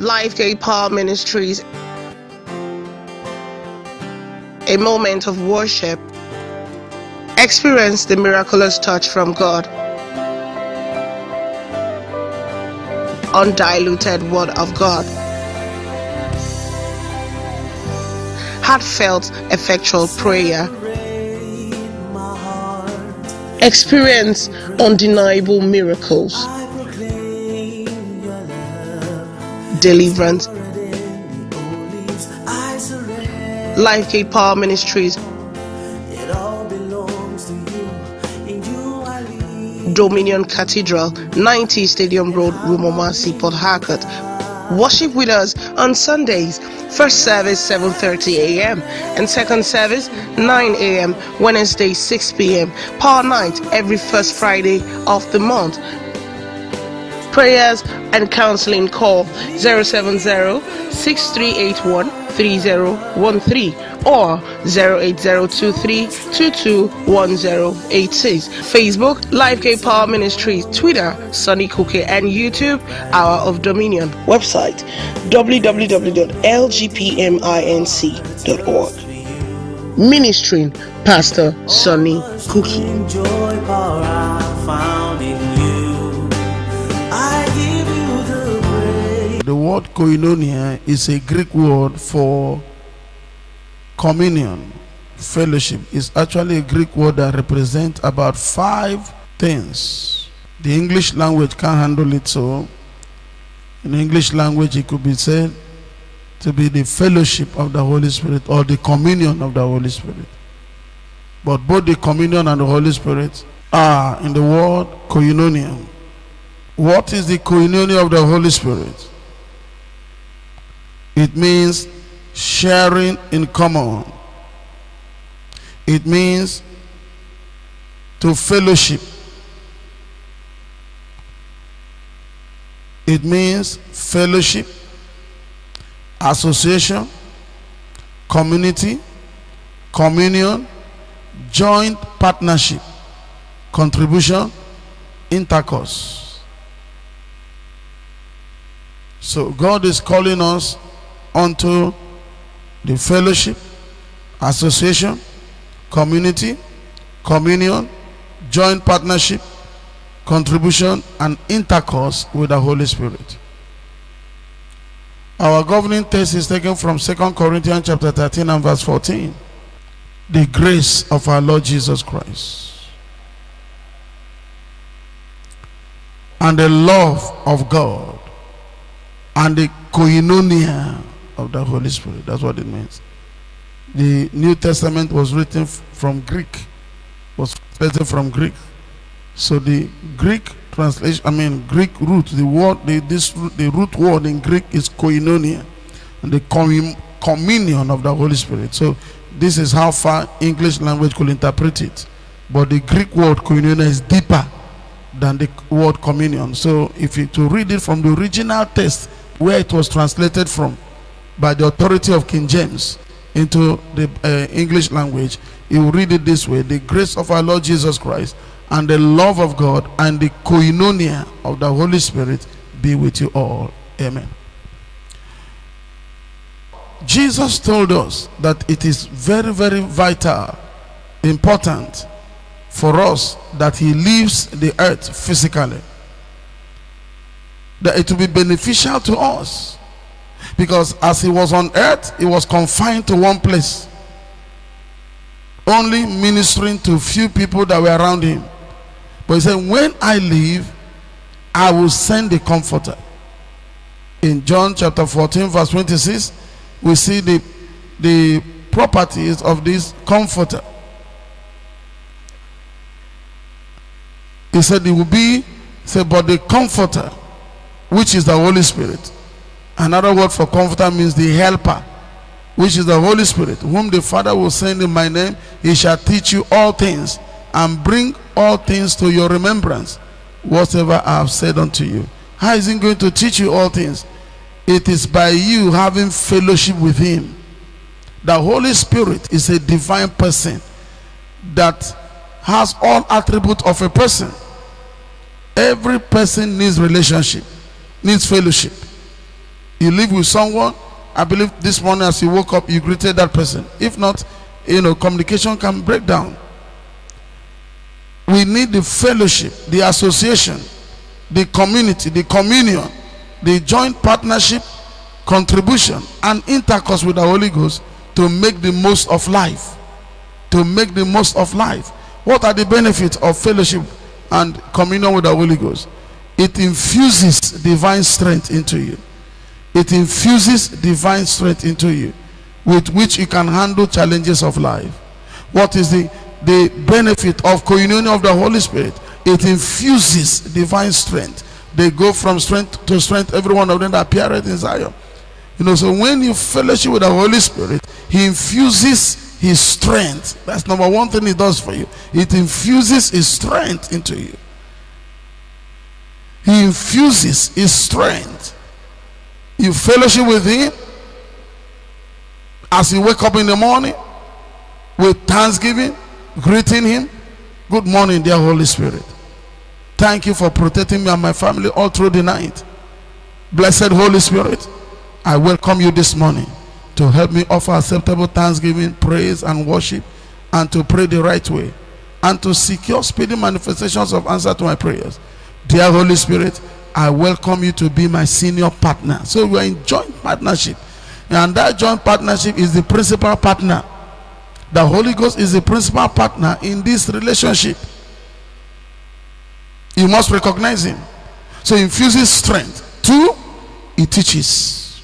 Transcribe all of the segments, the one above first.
Life Gate Power Ministries. A moment of worship. Experience the miraculous touch from God. Undiluted Word of God. Heartfelt, effectual prayer. Experience undeniable miracles. Deliverance. Life Gate Power Ministries. Dominion Cathedral, 90 Stadium Road, Rumuomasi, Port Harcourt. Worship with us on Sundays. First service 7:30 a.m. and second service 9 a.m. Wednesday 6 p.m. Power night every first Friday of the month. Prayers and counseling call 070-6381-3013 or 08023221086. Facebook, live Lifegate Power Ministries, Twitter, Sunny Cookey, and YouTube, Hour of Dominion. Website, www.lgpminc.org. Ministering, Pastor Sunny Cookey. Word koinonia is a Greek word for communion, fellowship. It's actually a Greek word that represents about five things. The English language can't handle it, so in English language it could be said to be the fellowship of the Holy Spirit or the communion of the Holy Spirit. But both the communion and the Holy Spirit are in the word koinonia. What is the koinonia of the Holy Spirit? It means sharing in common. It means to fellowship. It means fellowship, association, community, communion, joint partnership, contribution, intercourse. So God is calling us unto the fellowship, association, community, communion, joint partnership, contribution, and intercourse with the Holy Spirit. Our governing text is taken from 2 Corinthians chapter 13 and verse 14. The grace of our Lord Jesus Christ and the love of God and the koinonia of the Holy Spirit. That's what it means. The New Testament was written from Greek, was translated from Greek. So the Greek translation, I mean Greek root, the word, the, this root- the root word in Greek is koinonia, and the commun- communion of the Holy Spirit. So this is how far English language could interpret it. But the Greek word koinonia is deeper than the word communion. So if you to read it from the original text where it was translated from by the authority of King James into the uh, English language, you read it this way: the grace of our Lord Jesus Christ and the love of God and the koinonia of the Holy Spirit be with you all. Amen. Jesus told us that it is very, very vital, important for us that He leaves the earth physically. That it will be beneficial to us. Because as He was on earth, He was confined to one place, only ministering to few people that were around Him. But He said, When I leave, I will send the comforter. In John chapter 14, verse 26, we see the, the properties of this comforter. He said it will be, said, but the comforter, which is the Holy Spirit. Another word for comforter means the helper, which is the Holy Spirit, whom the Father will send in my name. He shall teach you all things and bring all things to your remembrance, whatever I have said unto you. How is he going to teach you all things? It is by you having fellowship with him. The Holy Spirit is a divine person that has all attributes of a person. Every person needs relationship, needs fellowship. You live with someone. I believe this morning as you woke up, you greeted that person. If not, you know, communication can break down. We need the fellowship, the association, the community, the communion, the joint partnership, contribution, and intercourse with the Holy Ghost to make the most of life. To make the most of life. What are the benefits of fellowship and communion with the Holy Ghost? It infuses divine strength into you. It infuses divine strength into you with which you can handle challenges of life. What is the, the benefit of communion of the Holy Spirit? It infuses divine strength. They go from strength to strength, every one of them that appeareth in Zion. You know, so when you fellowship with the Holy Spirit, He infuses His strength. That's number one thing He does for you. It infuses His strength into you. He infuses His strength. You fellowship with Him as you wake up in the morning with thanksgiving, greeting Him. Good morning, dear Holy Spirit. Thank you for protecting me and my family all through the night. Blessed Holy Spirit, I welcome you this morning to help me offer acceptable thanksgiving, praise, and worship, and to pray the right way, and to secure speedy manifestations of answer to my prayers. Dear Holy Spirit, I welcome you to be my senior partner. So we are in joint partnership. And that joint partnership is the principal partner. The Holy Ghost is the principal partner in this relationship. You must recognize him. So he infuses strength. Two, he teaches.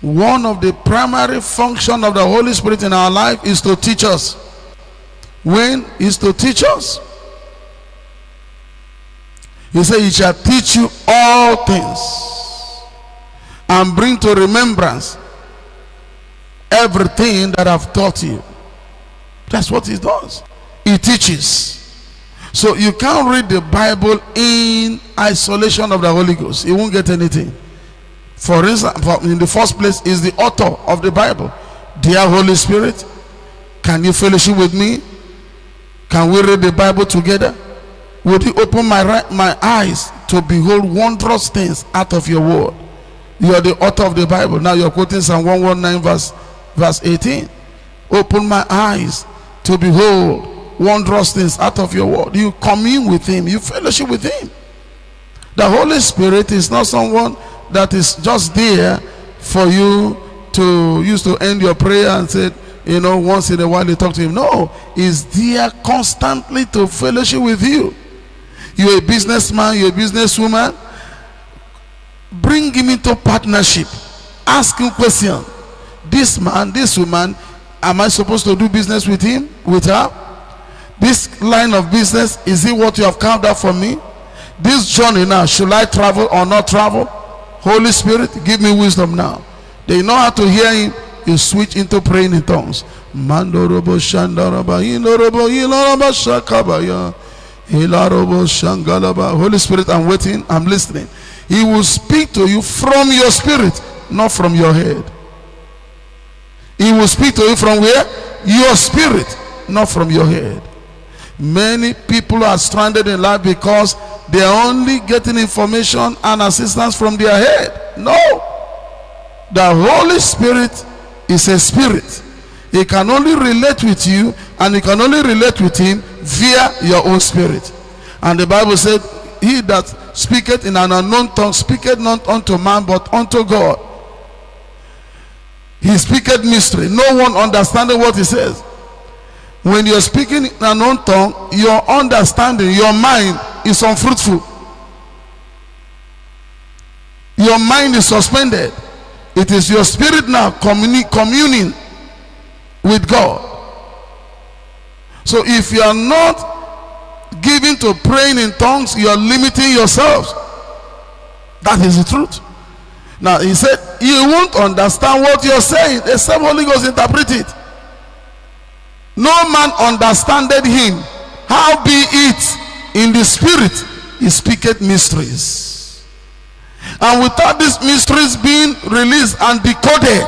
One of the primary function of the Holy Spirit in our life is to teach us. When is to teach us? He said, He shall teach you all things and bring to remembrance everything that I've taught you. That's what He does. He teaches. So you can't read the Bible in isolation of the Holy Ghost. You won't get anything. For instance, in the first place, is the author of the Bible. Dear Holy Spirit, can you fellowship with me? Can we read the Bible together? Would you open my right, my eyes to behold wondrous things out of your word? You are the author of the Bible. Now you're quoting Psalm 119 verse, verse 18. Open my eyes to behold wondrous things out of your word. You commune with him. You fellowship with him. The Holy Spirit is not someone that is just there for you to use to end your prayer and say, you know, once in a while you talk to him. No, he's there constantly to fellowship with you. You're a businessman, you're a businesswoman. Bring him into partnership. Ask him question. This man, this woman, am I supposed to do business with him, with her? This line of business, is it what you have carved out for me? This journey now, should I travel or not travel? Holy Spirit, give me wisdom now. They know how to hear him. You switch into praying in tongues. Mandorobo shandaraba indorobo ilaraba shakabaya. Holy Spirit, I'm waiting. I'm listening. He will speak to you from your spirit, not from your head. He will speak to you from where? Your spirit, not from your head. Many people are stranded in life because they are only getting information and assistance from their head. No. The Holy Spirit is a spirit. He can only relate with you and he can only relate with him via your own spirit. And the Bible said, He that speaketh in an unknown tongue speaketh not unto man but unto God. He speaketh mystery. No one understanding what he says. When you're speaking in an unknown tongue, your understanding, your mind is unfruitful. Your mind is suspended. It is your spirit now communi- communing with God. So if you are not giving to praying in tongues, you are limiting yourselves. That is the truth. Now he said, You won't understand what you're saying, except Holy Ghost interpret it. No man understanded him. How be it in the spirit he speaketh mysteries. And without these mysteries being released and decoded,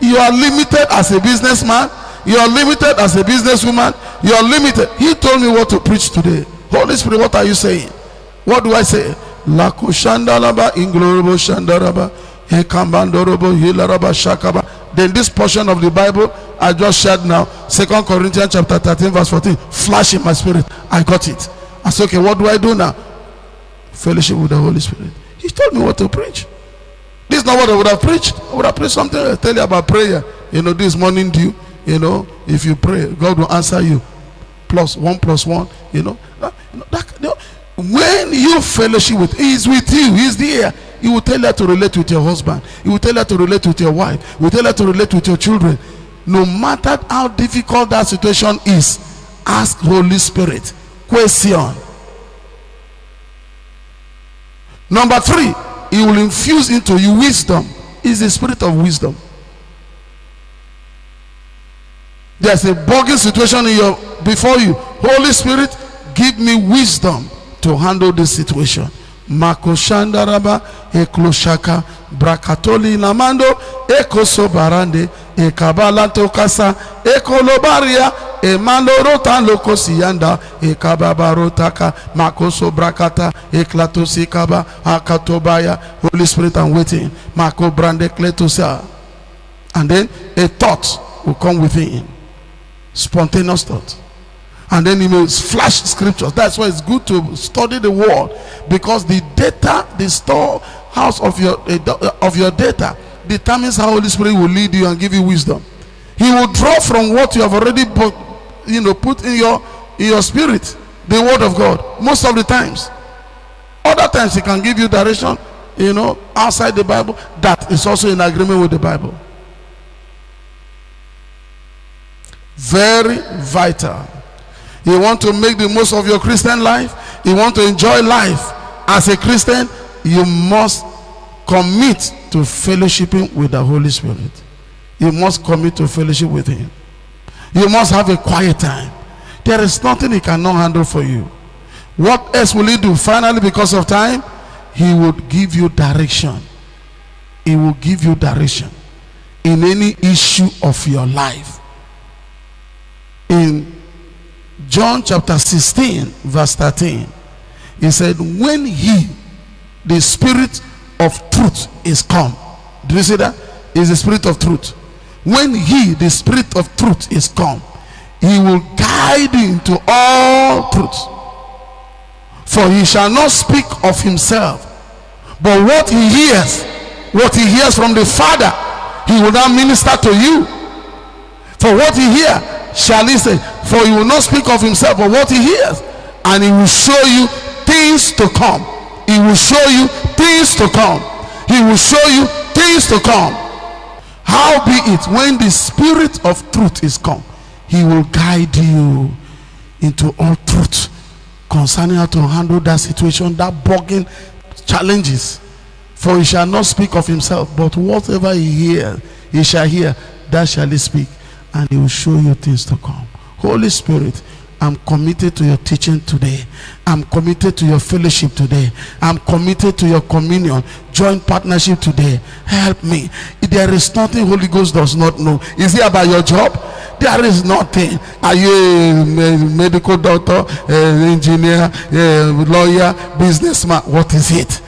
you are limited as a businessman, you are limited as a businesswoman, you are limited. He told me what to preach today. Holy Spirit, what are you saying? What do I say? Lako shandalaba inglorobo shandaraba Ekambandorobo, Hilaraba, Shakaba. Then this portion of the Bible I just shared now, Second Corinthians chapter 13, verse 14, flash in my spirit. I got it. I said, okay, what do I do now? Fellowship with the Holy Spirit. He told me what to preach. This is not what I would have preached. I would have preached something. I tell you about prayer. You know, this morning dew. You know, if you pray, God will answer you. Plus one plus one. You know, that, you know, that, you know, when you fellowship with, He is with you. He's there. He will tell her to relate with your husband. He will tell her to relate with your wife. He will tell her to relate with your children. No matter how difficult that situation is, ask Holy Spirit. Question. Number three, he will infuse into you wisdom. Is the spirit of wisdom. There's a bugging situation in your before you. Holy Spirit, give me wisdom to handle this situation. Makoshandaraba ekloshaka brakatoli namando ekoso barande ekabala tokasa ekolobaria emaloro tanloko siyanda ekababaro taka makoso brakata eklatosi kaba akatobaya Holy Spirit I'm waiting mako brande kletosa and then a thought will come within spontaneous thought and then he may flash scriptures. That's why it's good to study the word because the data, the storehouse of your uh, of your data determines how Holy Spirit will lead you and give you wisdom. He will draw from what you have already put, you know put in your in your spirit, the word of God. Most of the times, other times he can give you direction, you know, outside the Bible that is also in agreement with the Bible. Very vital. You want to make the most of your Christian life, you want to enjoy life as a Christian, you must commit to fellowshipping with the Holy Spirit. You must commit to fellowship with Him. You must have a quiet time. There is nothing He cannot handle for you. What else will He do? Finally, because of time, He would give you direction. He will give you direction in any issue of your life. In John chapter 16, verse 13. He said, When he, the spirit of truth, is come. Do you see that? Is the spirit of truth. When he, the spirit of truth, is come, he will guide you into all truth. For he shall not speak of himself, but what he hears, what he hears from the Father, he will now minister to you. For what he hears, shall he say, for he will not speak of himself but what he hears and he will show you things to come. He will show you things to come. He will show you things to come. How be it when the spirit of truth is come he will guide you into all truth concerning how to handle that situation that bugging challenges. For he shall not speak of himself but whatever he hears he shall hear that shall he speak and he will show you things to come Holy Spirit, I'm committed to your teaching today. I'm committed to your fellowship today. I'm committed to your communion, joint partnership today. Help me. There is nothing Holy Ghost does not know. Is it about your job? There is nothing. Are you a medical doctor, an engineer, a lawyer, businessman? What is it?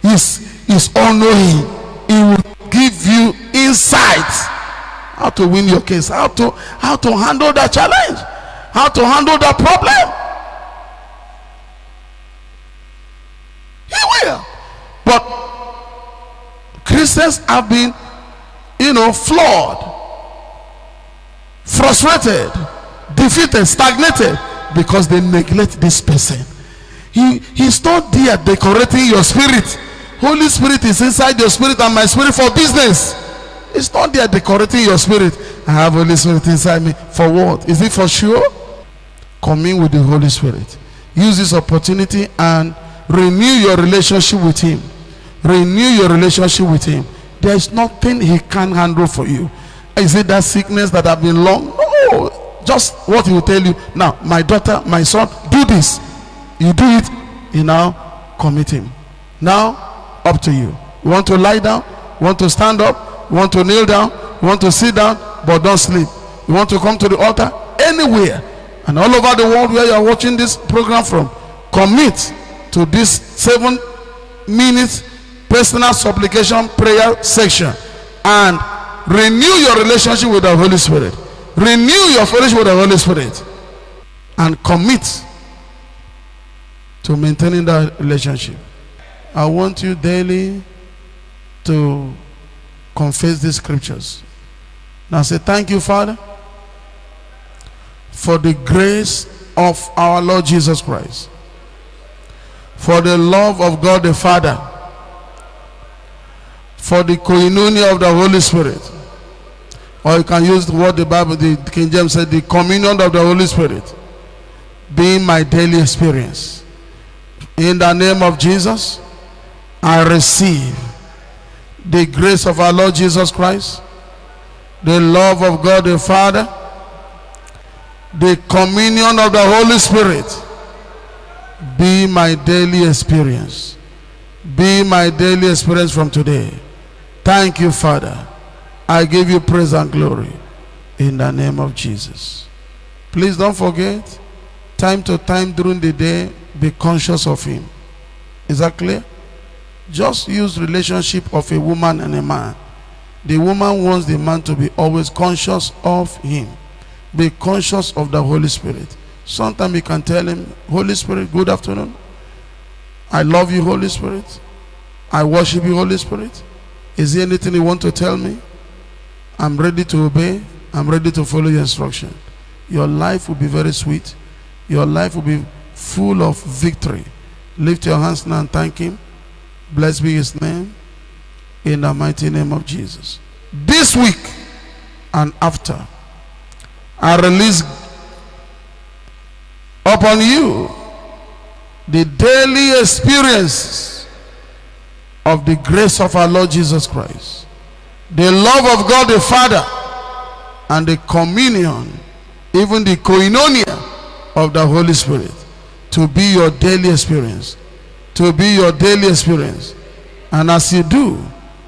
He's, he's all knowing. He will give you insights how to win your case, how to how to handle that challenge, how to handle that problem. He will. But Christians have been, you know, flawed, frustrated, defeated, stagnated because they neglect this person. He he's not there decorating your spirit. Holy Spirit is inside your spirit and my spirit for business. It's not there decorating your spirit. I have Holy Spirit inside me. For what? Is it for sure? Commune with the Holy Spirit. Use this opportunity and renew your relationship with Him. Renew your relationship with Him. There is nothing He can't handle for you. Is it that sickness that have been long? No. Just what He will tell you. Now, my daughter, my son, do this. You do it. You now commit Him. Now, up to you. You want to lie down? Want to stand up? You want to kneel down, you want to sit down, but don't sleep. You want to come to the altar anywhere and all over the world where you are watching this program from. Commit to this seven minutes personal supplication prayer section and renew your relationship with the Holy Spirit. Renew your fellowship with the Holy Spirit and commit to maintaining that relationship. I want you daily to confess these scriptures. Now say, Thank you, Father, for the grace of our Lord Jesus Christ, for the love of God the Father, for the koinonia of the Holy Spirit. Or you can use word the Bible, the King James said, the communion of the Holy Spirit being my daily experience. In the name of Jesus, I receive the grace of our Lord Jesus Christ, the love of God the Father, the communion of the Holy Spirit be my daily experience. Be my daily experience from today. Thank you, Father. I give you praise and glory in the name of Jesus. Please don't forget, time to time during the day, be conscious of Him. Is that clear? Just use relationship of a woman and a man. The woman wants the man to be always conscious of him. Be conscious of the Holy Spirit. Sometimes you can tell him, Holy Spirit, good afternoon. I love you, Holy Spirit. I worship you, Holy Spirit. Is there anything you want to tell me? I'm ready to obey. I'm ready to follow your instruction. Your life will be very sweet. Your life will be full of victory. Lift your hands now and thank Him. Blessed be His name. In the mighty name of Jesus. This week and after, I release upon you the daily experience of the grace of our Lord Jesus Christ, the love of God the Father, and the communion, even the koinonia of the Holy Spirit to be your daily experience. To be your daily experience. And as you do,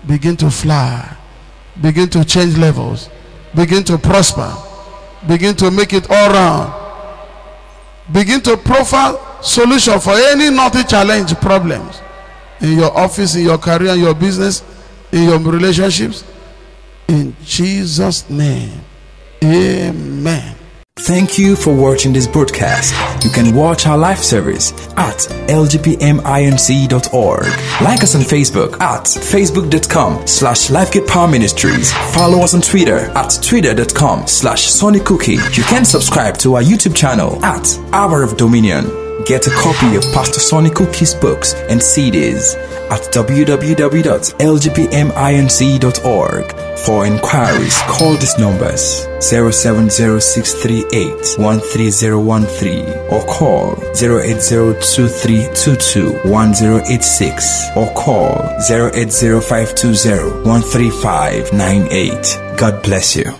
begin to fly, begin to change levels, begin to prosper, begin to make it all round, begin to profile solution for any naughty challenge problems in your office, in your career, in your business, in your relationships. In Jesus' name, amen. Thank you for watching this broadcast. You can watch our live service at lgpminc.org. Like us on Facebook at facebook.com slash lifegatepower ministries. Follow us on Twitter at twitter.com slash sunnycookey. You can subscribe to our YouTube channel at Hour of Dominion. Get a copy of Pastor Sunny Cookey's books and CDs at www.lgpminc.org. For inquiries, call these numbers 070638 or call 08023221086 or call 08052013598. God bless you.